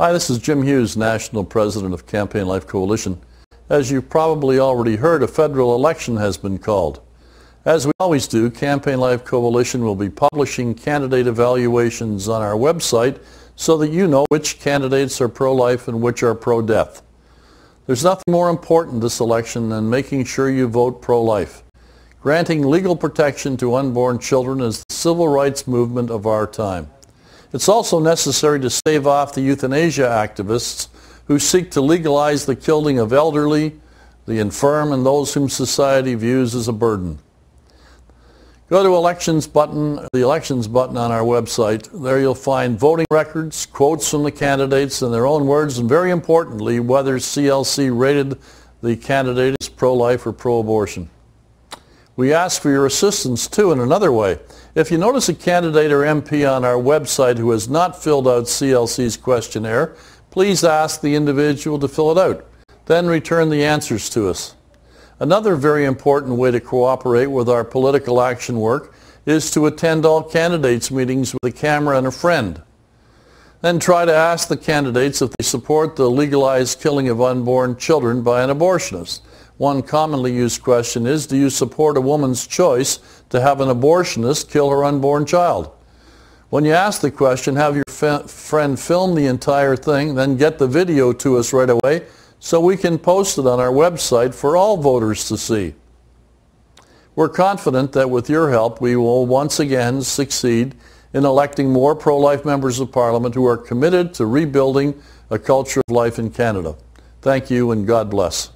Hi, this is Jim Hughes, National President of Campaign Life Coalition. As you've probably already heard, a federal election has been called. As we always do, Campaign Life Coalition will be publishing candidate evaluations on our website so that you know which candidates are pro-life and which are pro-death. There's nothing more important this election than making sure you vote pro-life. Granting legal protection to unborn children is the civil rights movement of our time. It's also necessary to stave off the euthanasia activists who seek to legalize the killing of elderly, the infirm, and those whom society views as a burden. Go to elections button, the elections button on our website. There you'll find voting records, quotes from the candidates in their own words, and very importantly, whether CLC rated the candidate as pro-life or pro-abortion. We ask for your assistance too in another way. If you notice a candidate or MP on our website who has not filled out CLC's questionnaire, please ask the individual to fill it out. Then return the answers to us. Another very important way to cooperate with our political action work is to attend all candidates meetings with a camera and a friend. Then try to ask the candidates if they support the legalized killing of unborn children by an abortionist. One commonly used question is, do you support a woman's choice to have an abortionist kill her unborn child? When you ask the question, have your friend film the entire thing, then get the video to us right away so we can post it on our website for all voters to see. We're confident that with your help, we will once again succeed in electing more pro-life members of Parliament who are committed to rebuilding a culture of life in Canada. Thank you and God bless.